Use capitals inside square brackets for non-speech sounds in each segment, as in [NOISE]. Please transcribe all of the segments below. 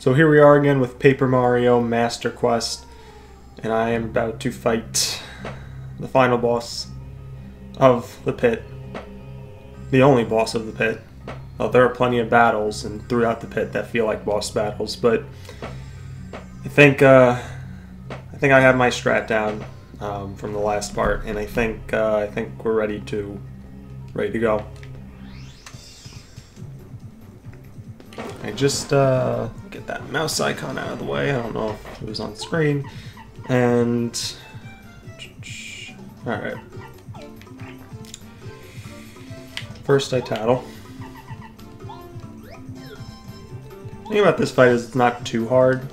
So here we are again with Paper Mario Master Quest, and I am about to fight the final boss of the pit. The only boss of the pit. Well, there are plenty of battles and throughout the pit that feel like boss battles, but I think uh, I think I have my strat down um, from the last part, and I think uh, I think we're ready to ready to go. I just uh, get that mouse icon out of the way. I don't know if it was on screen. And all right. First, I tattle. The thing about this fight is it's not too hard,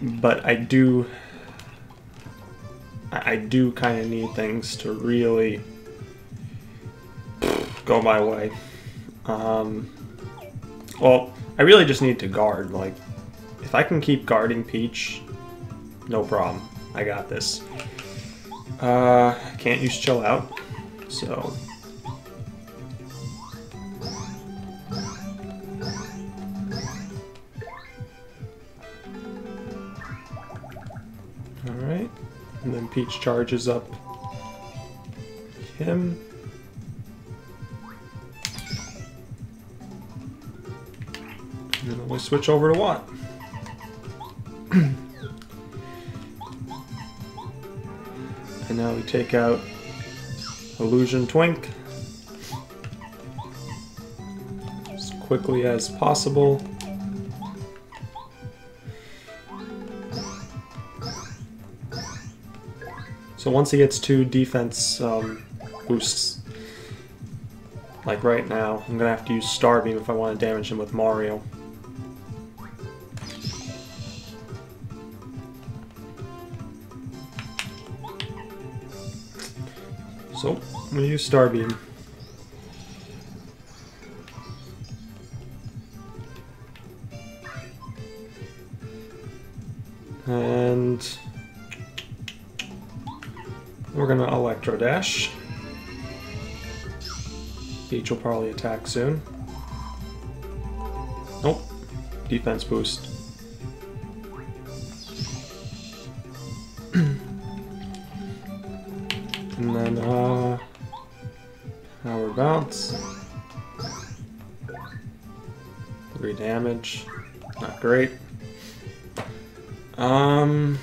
but I do, I do kind of need things to really go my way. Um, well, I really just need to guard. Like, if I can keep guarding Peach, no problem. I got this. Uh, can't use Chill Out, so... Alright, and then Peach charges up him. And then we switch over to Watt. [CLEARS THROAT] and now we take out Illusion Twink as quickly as possible. So once he gets two defense um, boosts, like right now, I'm gonna have to use Starbeam if I want to damage him with Mario. So, I'm going to use Starbeam. And we're going to Electro Dash. Peach will probably attack soon. Nope. Defense boost. Great. Um.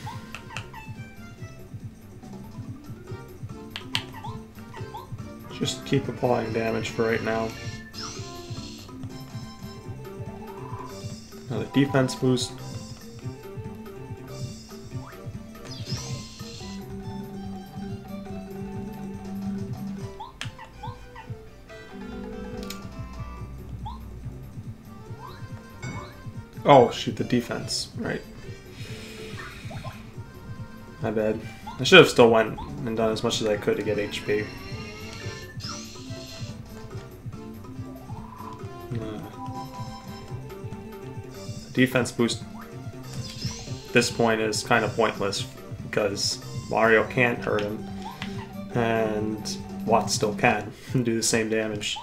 Just keep applying damage for right now. Another defense boost. Oh, shoot, the defense. Right. My bad. I should have still went and done as much as I could to get HP. Uh, defense boost this point is kind of pointless because Mario can't hurt him and Watt still can [LAUGHS] do the same damage.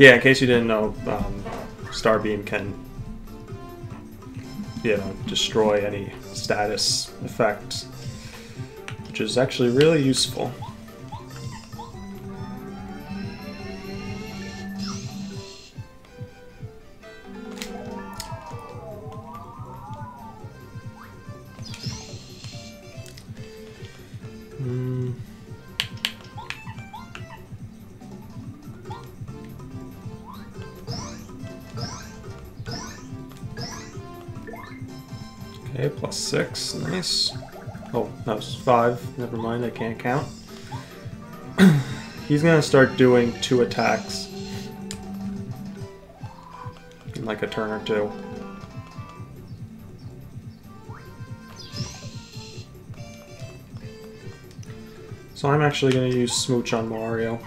Yeah, in case you didn't know, um, Starbeam can, you know, destroy any status effect, which is actually really useful. Okay, plus six, nice. Oh, that was five, never mind, I can't count. [CLEARS THROAT] He's gonna start doing two attacks in like a turn or two. So I'm actually gonna use Smooch on Mario.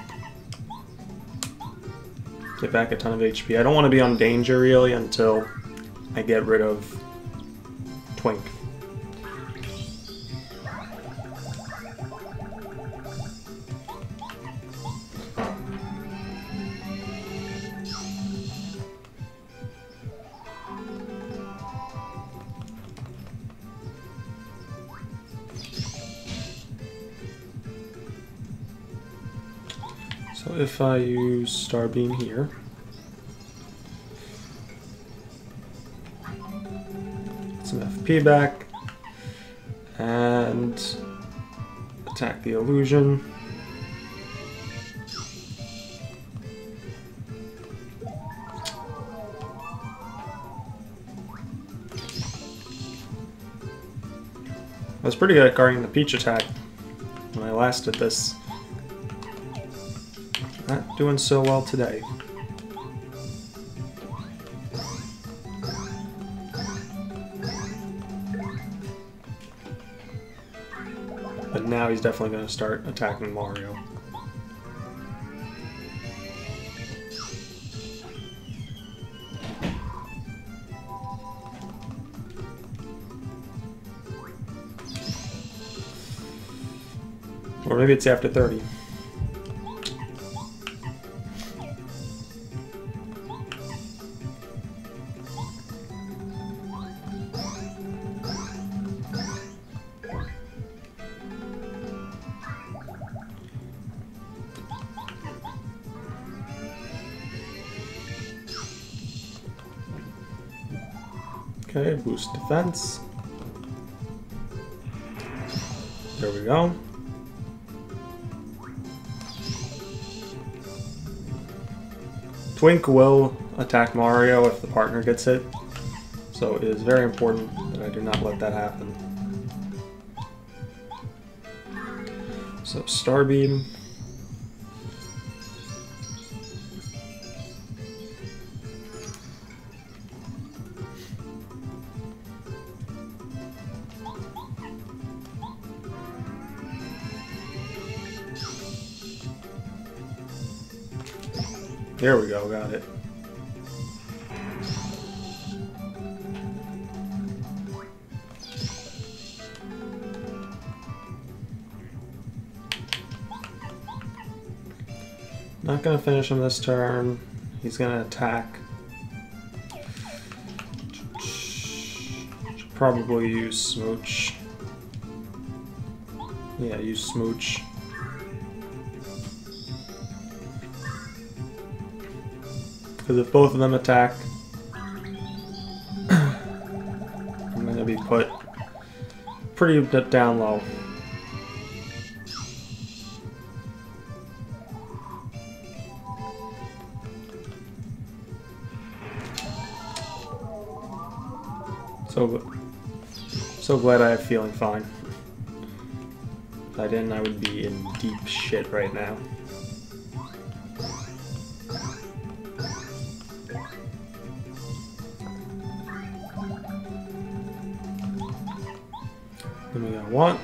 Get back a ton of HP. I don't want to be on danger really until I get rid of Twink. So if I use Starbeam here, some back, and attack the illusion. I was pretty good at guarding the Peach attack when I last did this. Not doing so well today. Definitely going to start attacking Mario. Or maybe it's after 30. Boost defense. There we go. Twink will attack Mario if the partner gets hit, so it is very important that I do not let that happen. So Starbeam. There we go, got it. Not gonna finish him this turn. He's gonna attack. Should probably use Smooch. Yeah, use Smooch. Because if both of them attack, I'm going to be put pretty down low. So, so glad I have feeling fine. If I didn't, I would be in deep shit right now. We got.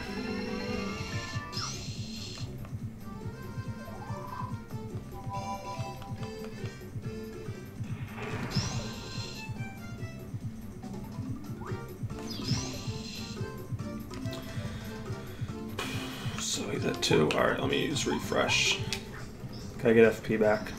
So he's at two. Alright, let me use refresh. Can I get FP back?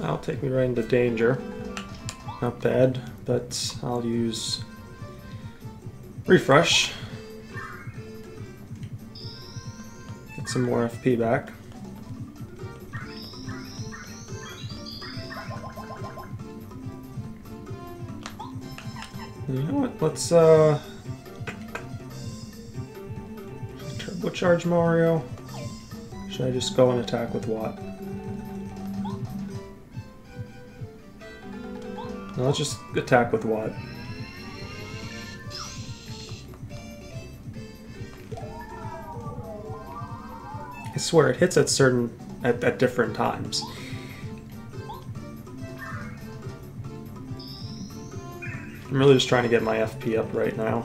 That'll take me right into danger. Not bad, but I'll use refresh. Get some more FP back. You know what? Let's uh turbo charge Mario. Should I just go and attack with Watt? Let's just attack with Watt? I swear it hits at certain at, at different times. I'm really just trying to get my FP up right now.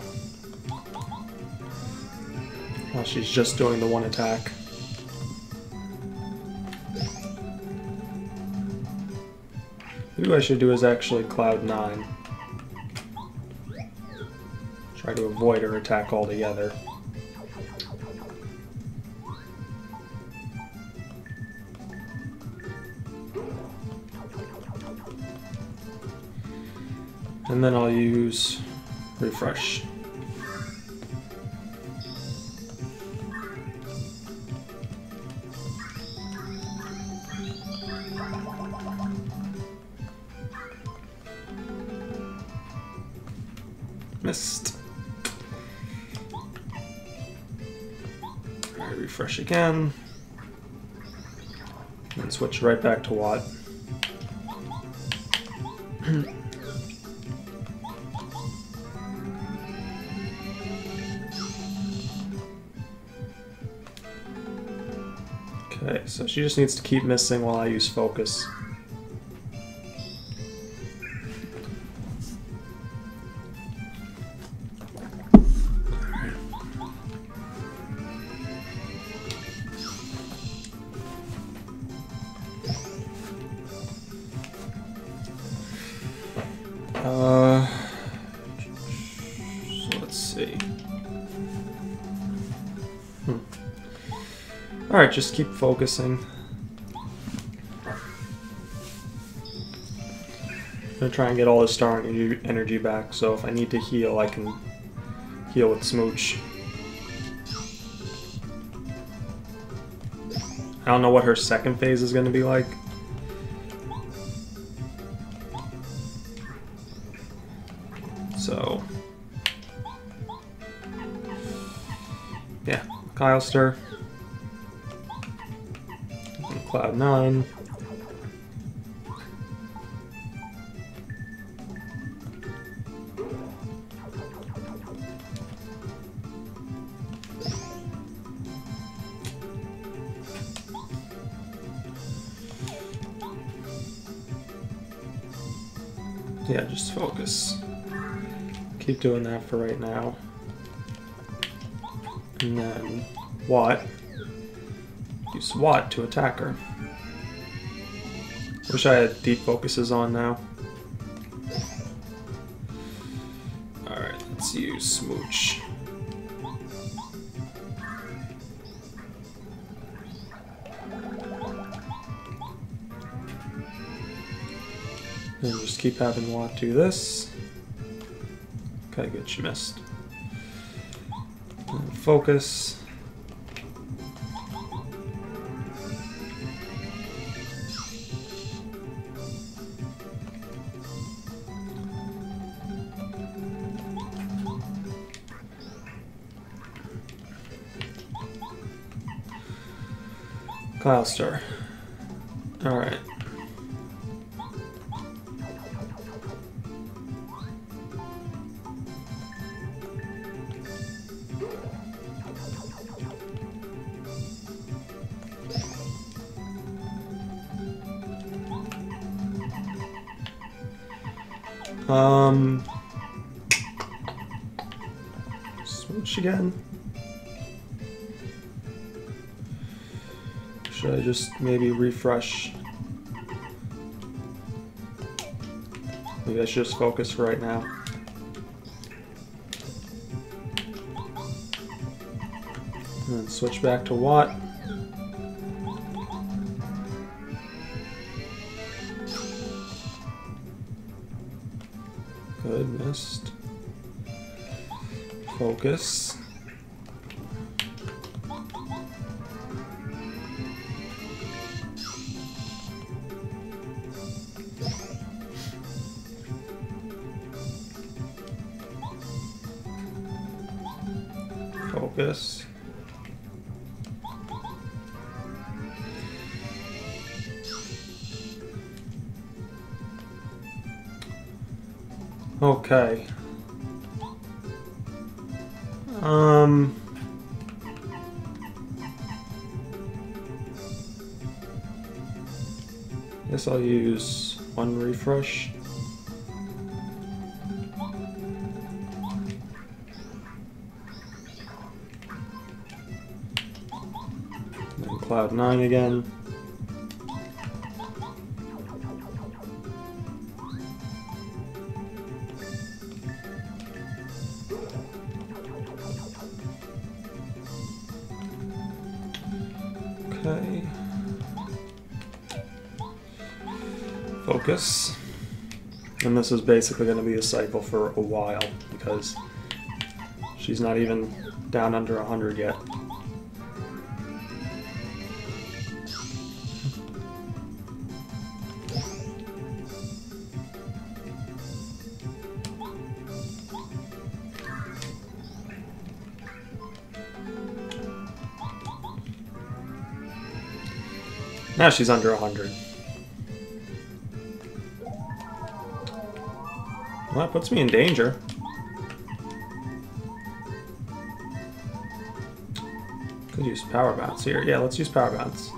While she's just doing the one attack. Maybe what I should do is actually Cloud 9. Try to avoid her attack altogether. And then I'll use refresh. Again. And switch right back to Watt. [CLEARS THROAT] okay, so she just needs to keep missing while I use focus. All right, just keep focusing. I'm gonna try and get all the star energy energy back. So if I need to heal, I can heal with Smooch. I don't know what her second phase is gonna be like. So, yeah, Lakilester, Cloud Nine. Yeah, just focus. Keep doing that for right now. And then Watt. Use Watt to attack her. Wish I had deep focuses on now. Alright, let's use Smooch. And just keep having Watt do this. Okay, good, she missed. And focus. Cloud maybe refresh? Maybe I should just focus for right now. And then switch back to Watt. Good, missed. Focus. Focus. Okay. Um. Guess I'll use one refresh. Cloud 9 again. This is basically going to be a cycle for a while because she's not even down under 100 yet. Now she's under 100. Puts me in danger. Could use power bounce here. Yeah, let's use power bounce.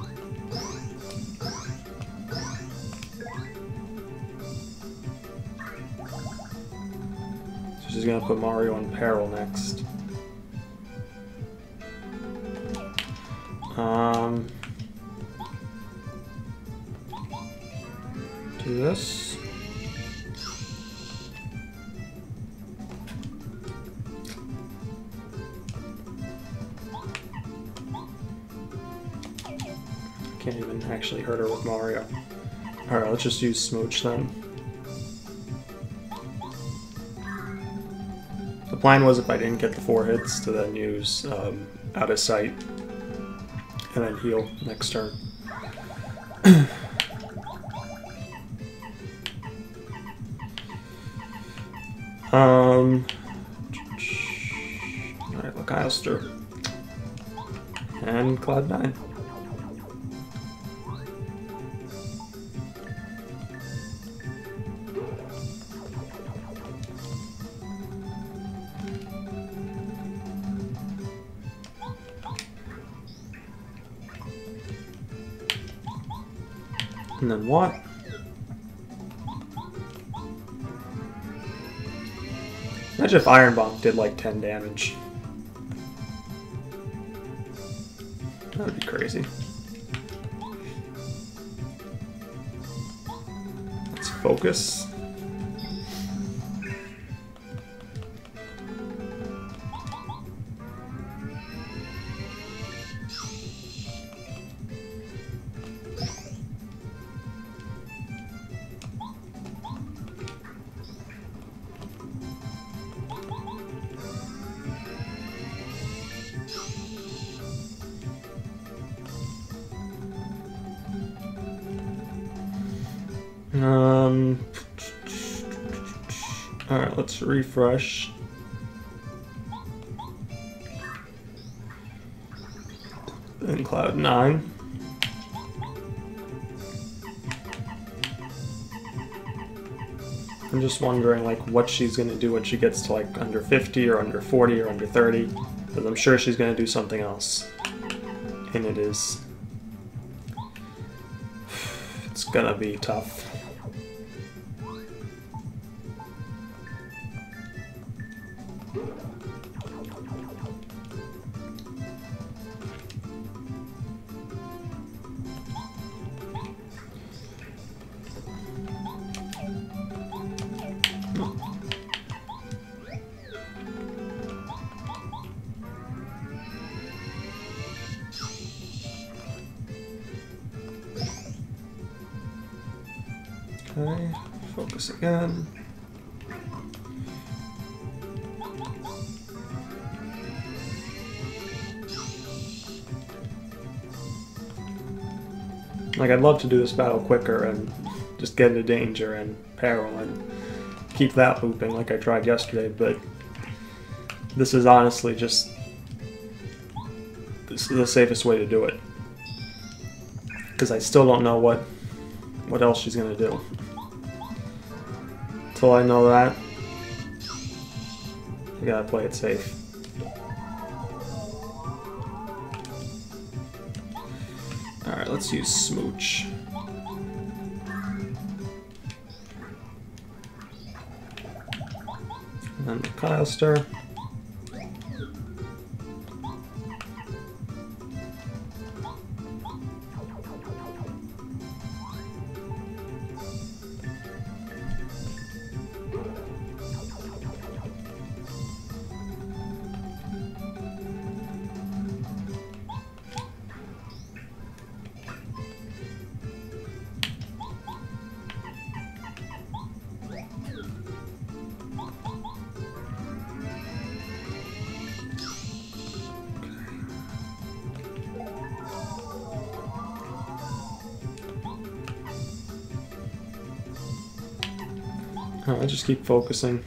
So she's gonna put Mario in peril next. Um, do this. Actually hurt her with Mario. Alright, let's just use Smooch then. The plan was if I didn't get the four hits to then use um, Out of Sight and then heal next turn. [CLEARS THROAT] um. Alright, look. And Cloud9. And then what? Imagine if Iron Bomb did like 10 damage. That would be crazy. Let's focus. Um. All right, let's refresh. Then Cloud Nine. I'm just wondering, like, what she's gonna do when she gets to like under 50 or under 40 or under 30, because I'm sure she's gonna do something else, and it is. [SIGHS] It's gonna be tough. Okay, focus again. Like, I'd love to do this battle quicker and just get into danger and peril and keep that looping like I tried yesterday, but this is honestly just this is the safest way to do it. Because I still don't know what what else she's gonna do. Until I know that, I gotta play it safe. Alright, let's use Smooch. And then the Lakilester. I just keep focusing.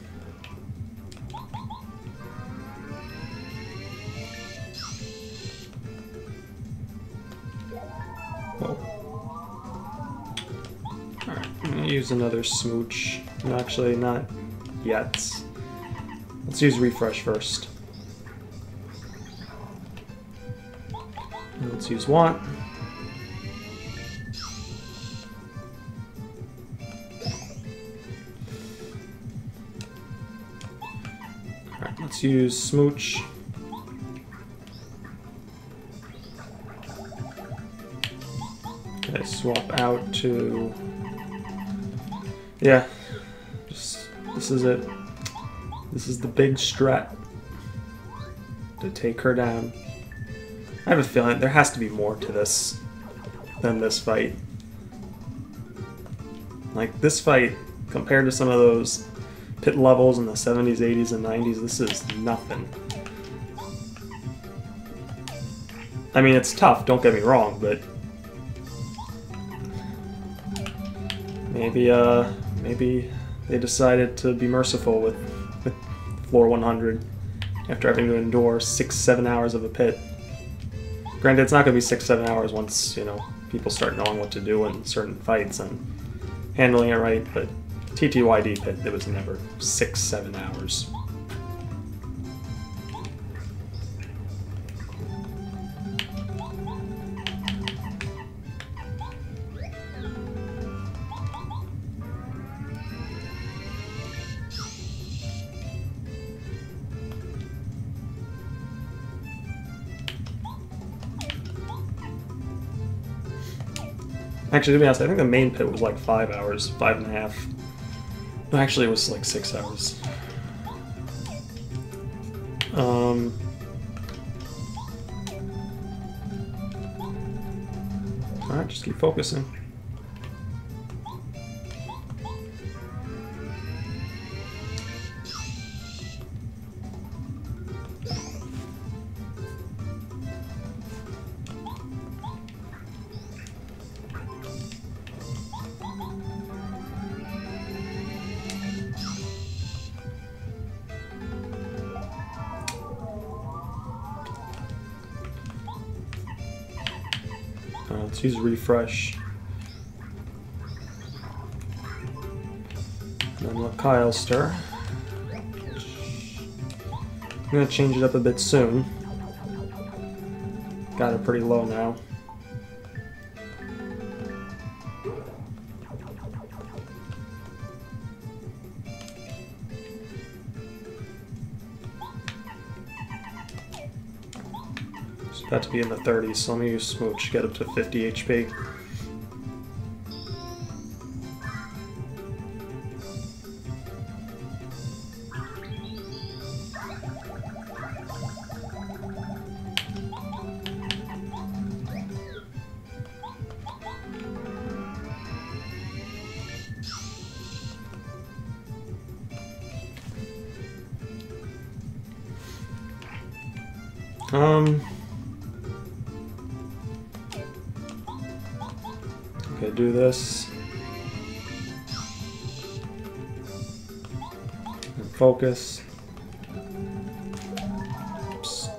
Use another smooch. Actually, not yet. Let's use refresh first. Let's use Watt. Use smooch. Okay, swap out to... Yeah, just, this is it. This is the big strat to take her down. I have a feeling there has to be more to this than this fight. Like, this fight, compared to some of those pit levels in the 70s, 80s, and 90s, this is nothing. I mean, it's tough, don't get me wrong, but... Maybe, uh, maybe they decided to be merciful with, with floor 100 after having to endure six, seven hours of a pit. Granted, it's not going to be six, seven hours once, you know, people start knowing what to do in certain fights and handling it right, but TTYD pit, it was never six, seven hours. Actually, to be honest, I think the main pit was like five hours, five and a half. Actually, it was like six hours. Um. Alright, just keep focusing. Let's use refresh. Then Lakilester. I'm gonna change it up a bit soon. Got it pretty low now. To be in the 30s, so let me use Smooch, get up to 50 HP. Um. Okay, do this. And focus. Oops.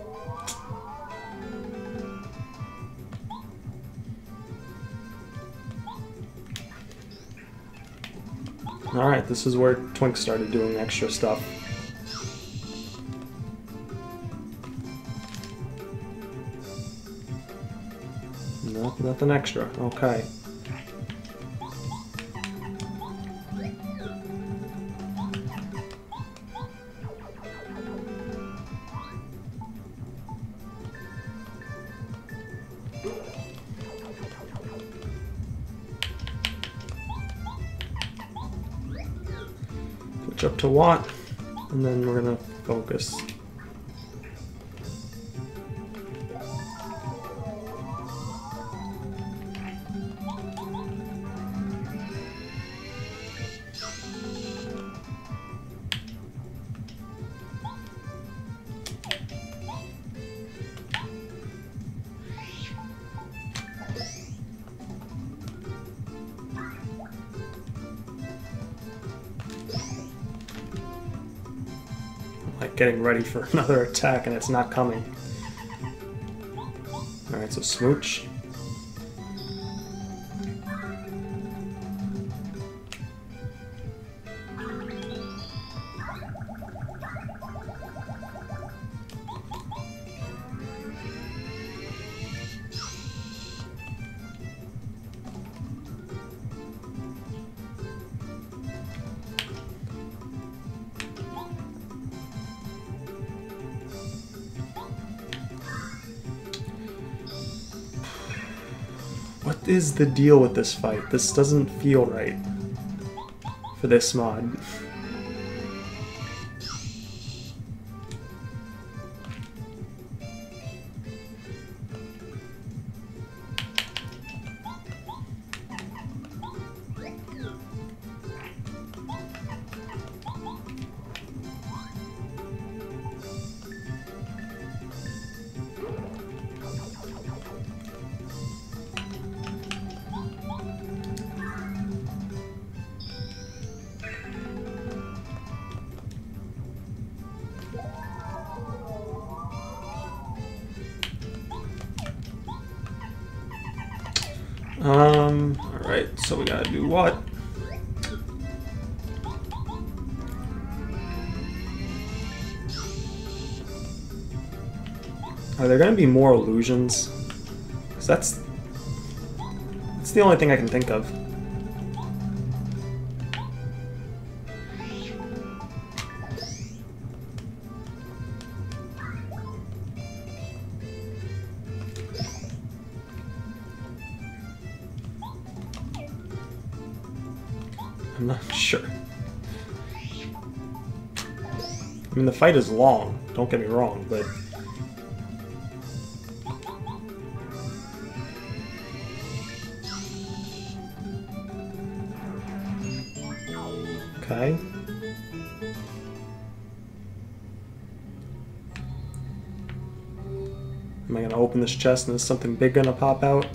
Alright, this is where Twink started doing extra stuff. Nothing extra. Okay. Up to Watt, and then we're gonna focus. Getting ready for [LAUGHS] another attack and it's not coming. Alright, so Smooch. Is the deal with this fight? This doesn't feel right for this mod. Um, alright, so we gotta do what? Are there gonna be more illusions? Cause that's that's the only thing I can think of. Fight is long, don't get me wrong, but... Okay. Am I gonna open this chest and is something big gonna pop out?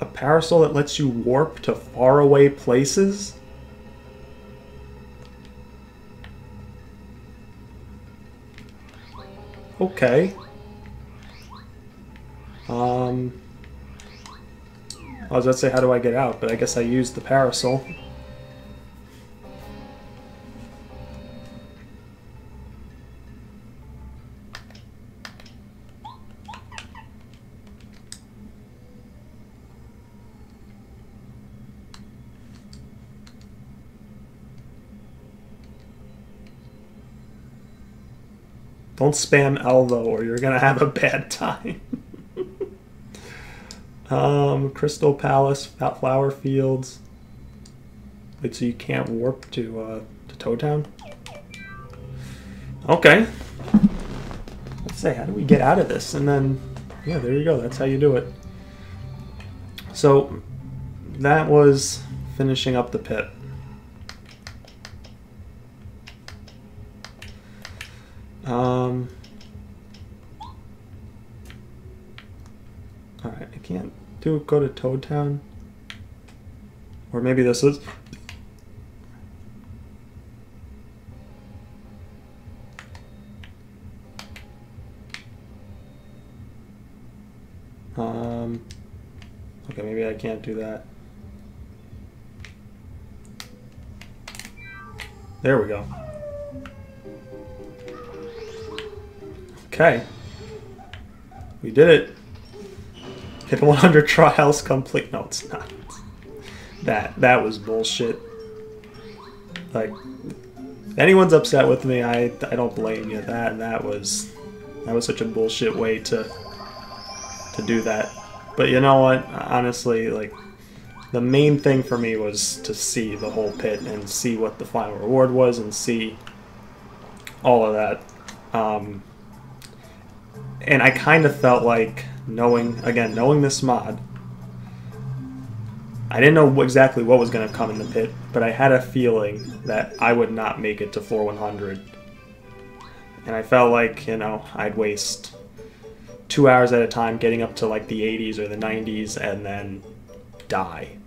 A parasol that lets you warp to faraway places? Okay. Um... I was about to say, how do I get out? But I guess I used the parasol. Don't spam though, or you're gonna have a bad time. [LAUGHS] um, Crystal Palace, Flower Fields. Wait, so you can't warp to uh, to Toad Town? Okay. Let's say, how do we get out of this? And then, yeah, there you go. That's how you do it. So, that was finishing up the pit. Um. Alright, I can't do go to Toad Town. Or maybe this is. Um. Okay, maybe I can't do that. There we go. Okay. We did it. Pit 100 trials complete. No, it's not. That that was bullshit. Like, anyone's upset with me, I I don't blame you. That that was that was such a bullshit way to to do that. But you know what? Honestly, like the main thing for me was to see the whole pit and see what the final reward was and see all of that. Um, and I kind of felt like knowing again knowing this mod I didn't know exactly what was going to come in the pit, but I had a feeling that I would not make it to 4100. And I felt like, you know, I'd waste two hours at a time getting up to like the 80s or the 90s and then die.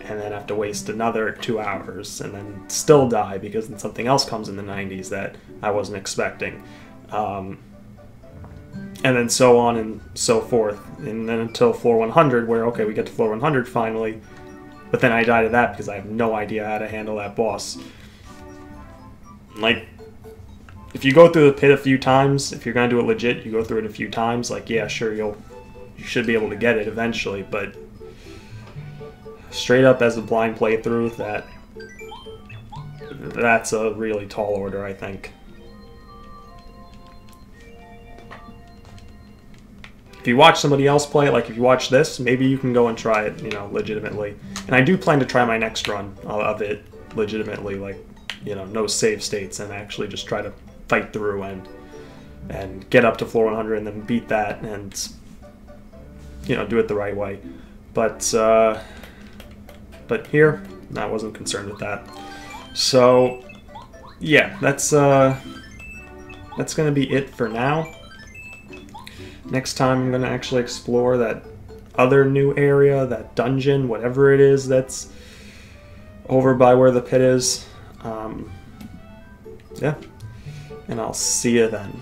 and then have to waste another two hours and then still die because then something else comes in the 90s that I wasn't expecting. Um, and then so on and so forth. And then until floor 100, where, okay, we get to floor 100 finally, but then I die to that because I have no idea how to handle that boss. Like, if you go through the pit a few times, if you're gonna do it legit, you go through it a few times. Like, yeah, sure, you'll you should be able to get it eventually, but straight up as a blind playthrough, that that's a really tall order, I think. You watch somebody else play it, like if you watch this, maybe you can go and try it, you know, legitimately. And I do plan to try my next run of it legitimately, like, you know, no save states, and actually just try to fight through and and get up to floor 100 and then beat that and you know do it the right way. But uh, but here, I wasn't concerned with that. So yeah, that's uh, that's gonna be it for now. Next time, I'm gonna actually explore that other new area, that dungeon, whatever it is that's over by where the pit is. Um, yeah, and I'll see you then.